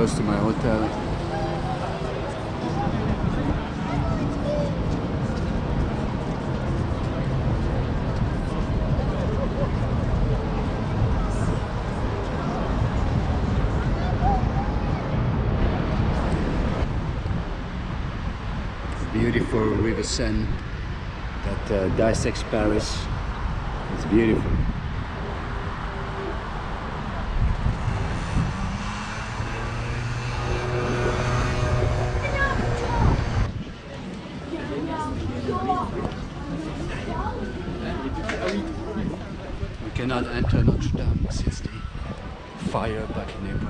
close to my hotel. Beautiful river Seine that uh, dissects Paris. It's beautiful. The fire back in April.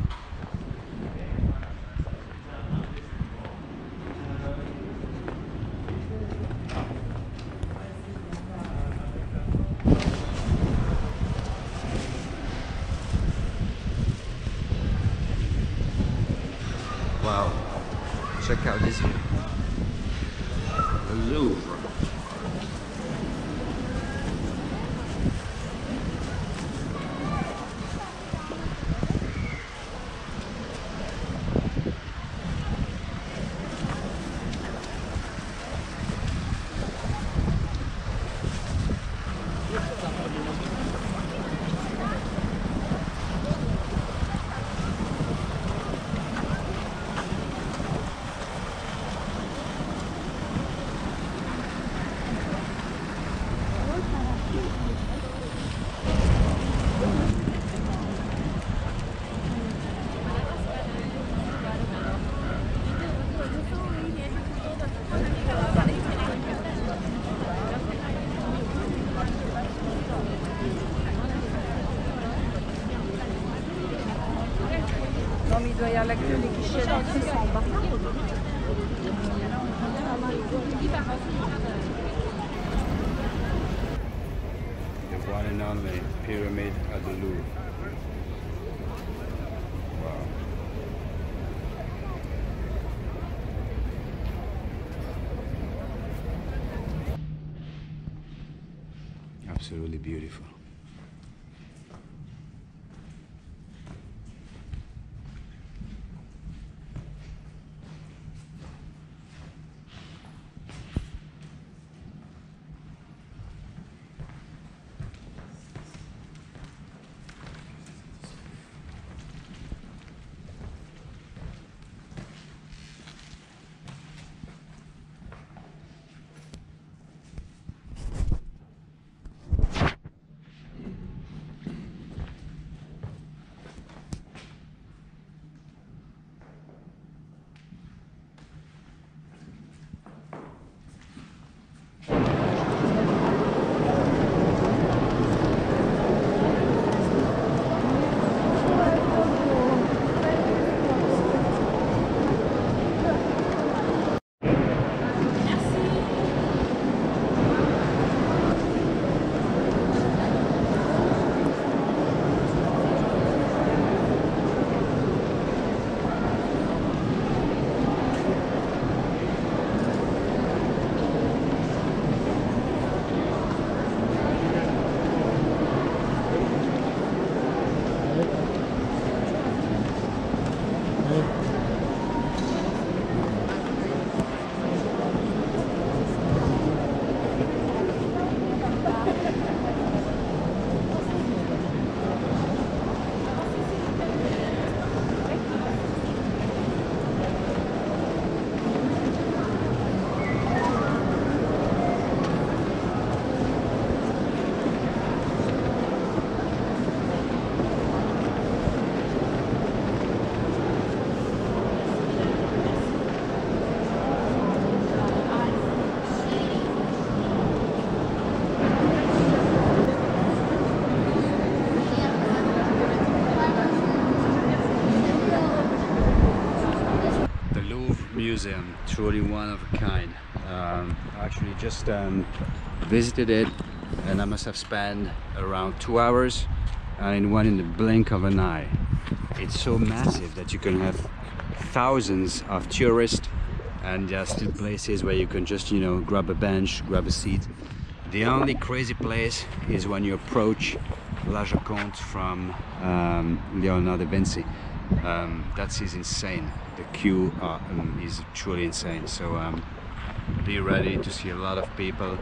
Wow. Check out this view. The Louvre. Sont en. The one and only pyramid at the Louvre. Wow. Absolutely beautiful. Museum, truly one of a kind. Um, I actually just um, visited it and I must have spent around two hours and it went in the blink of an eye. It's so massive that you can have thousands of tourists and there are still places where you can just, you know, grab a bench, grab a seat. The only crazy place is when you approach La Joconde from um, Leonardo da Vinci. Um, that is insane. The queue um, is truly insane. So um, be ready to see a lot of people.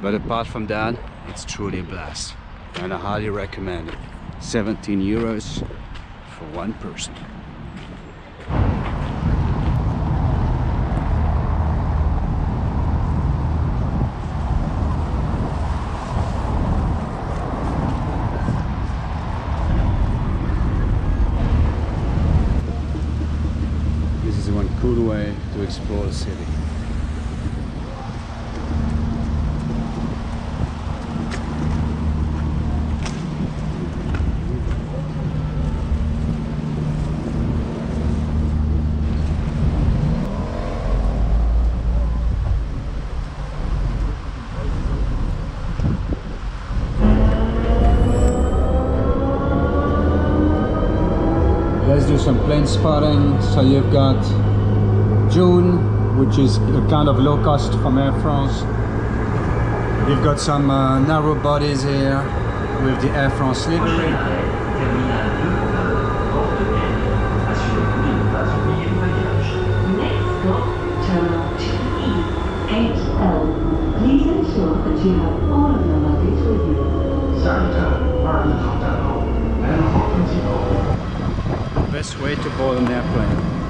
But apart from that, it's truly a blast. And I highly recommend it. 17 euros for one person. Is way to explore the city. Let's do some plane spotting. So you've got Joon, which is a kind of low cost from Air France. We've got some uh, narrow bodies here with the Air France livery next stop charlotte slip. Please ensure that you have all of your luggage with you. The best way to board an airplane.